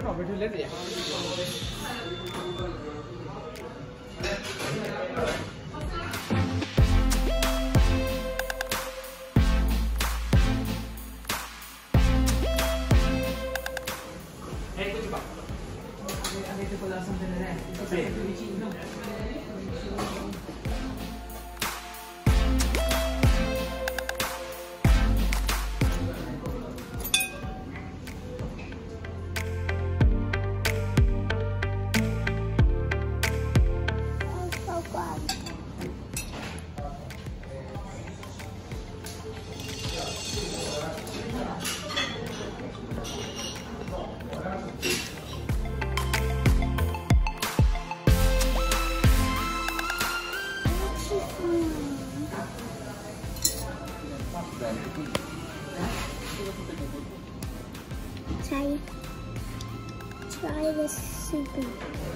जो ले लिया try this soup.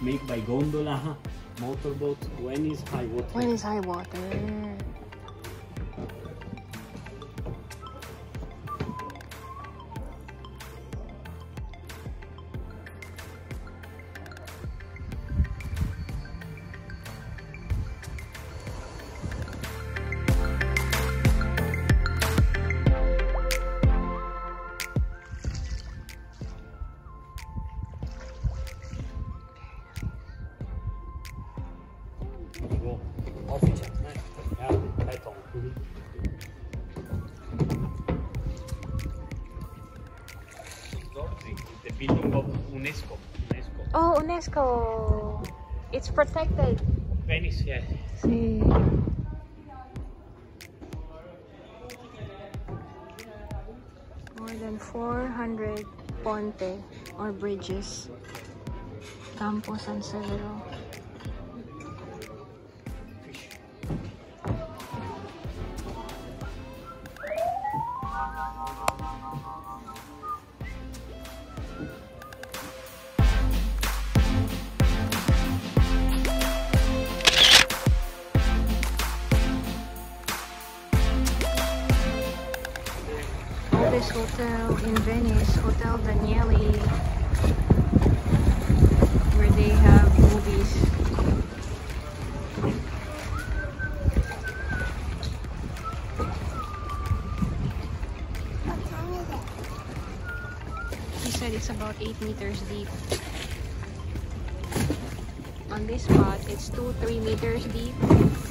make by gondola, motorboat. When is high water? When is high water? UNESCO. It's protected. Venice, yeah. See. More than 400 ponte or bridges. Campo San Severo. Oldest hotel in Venice, Hotel Danieli, where they have movies. He said it's about 8 meters deep. This spot, it's 2 3 meters deep,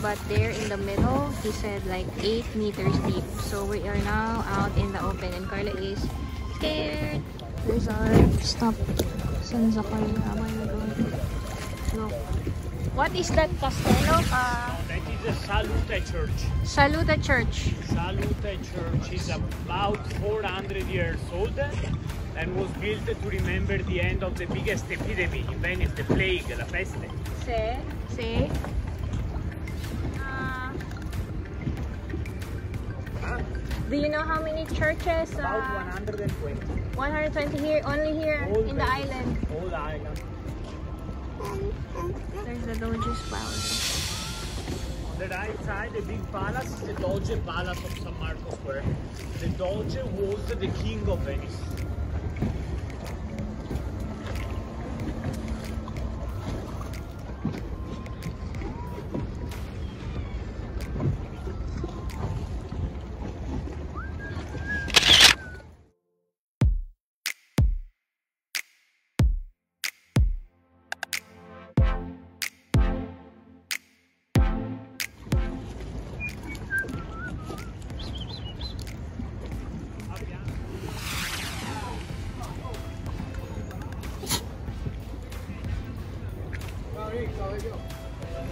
but there in the middle, he said like 8 meters deep. So we are now out in the open, and Carla is scared. There's our stop. San Zaccaria. How am I going? Look. What is that castello? Uh, That is a Salute Church. Saluda Church. Salute Church is about 400 years old and was built to remember the end of the biggest epidemic in Venice, the plague, la peste. See? See? Uh, Huh? do you know how many churches? About Uh, 120. 120 here, only here All in the Venice, island. Whole island. Um, um, There's the Doge's Palace. On the right side, the big palace is the Doge Palace of San Marco Square. The Doge was the king of Venice.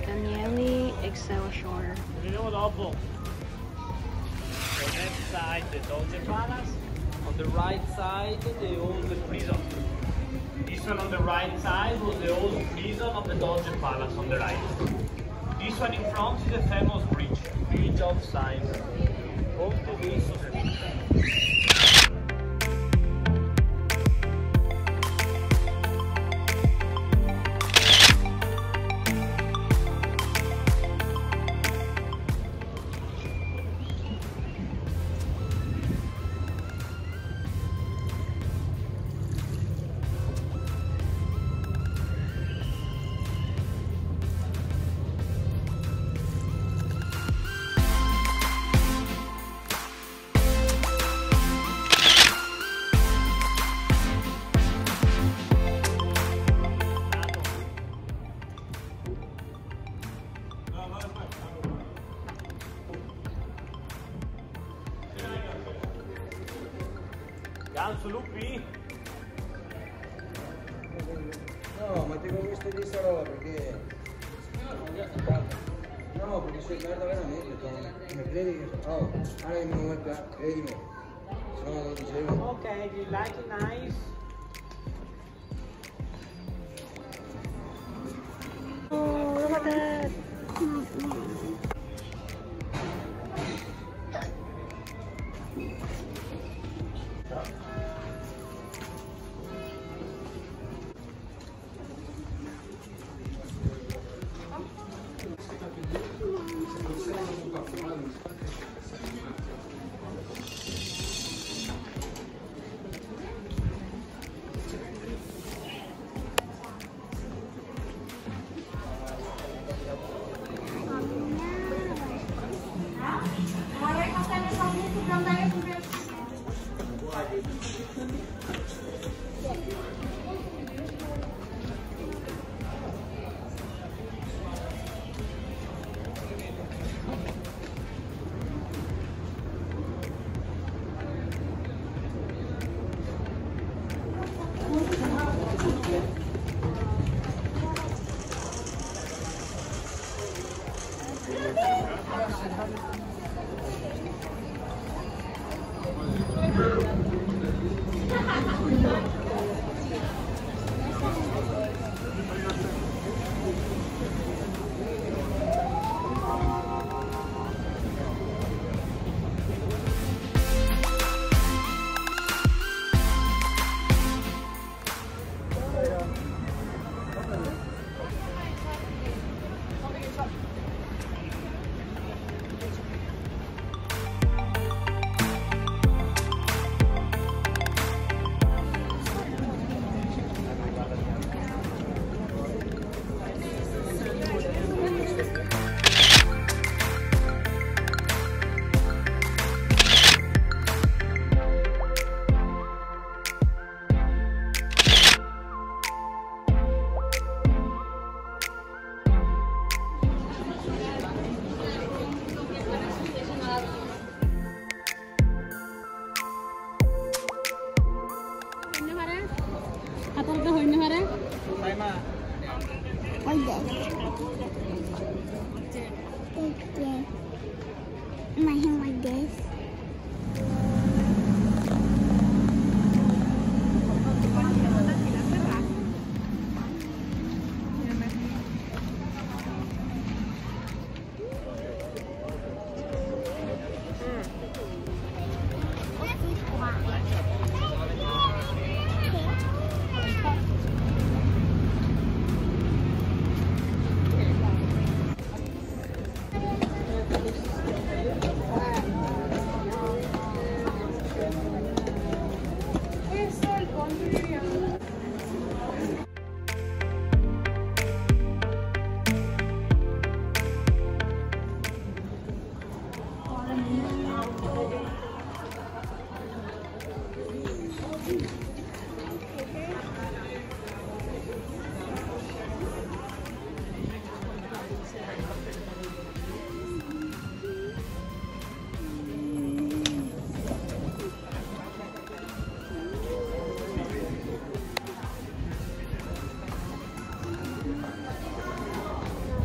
Danieli Excelsior. Vediamo dopo. On the left side, the Doge Palace. On the right side, the old prison. This one on the right side was the old prison of the Doge Palace on the right. This one in front is the famous bridge, Bridge of Sighs. Ponte dei Socratici. Oh, qua, credimi. Se no lo dicevo. Okay, you like nice? করতে হই না হারে My hand like this.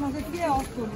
Mazetliye alt konu.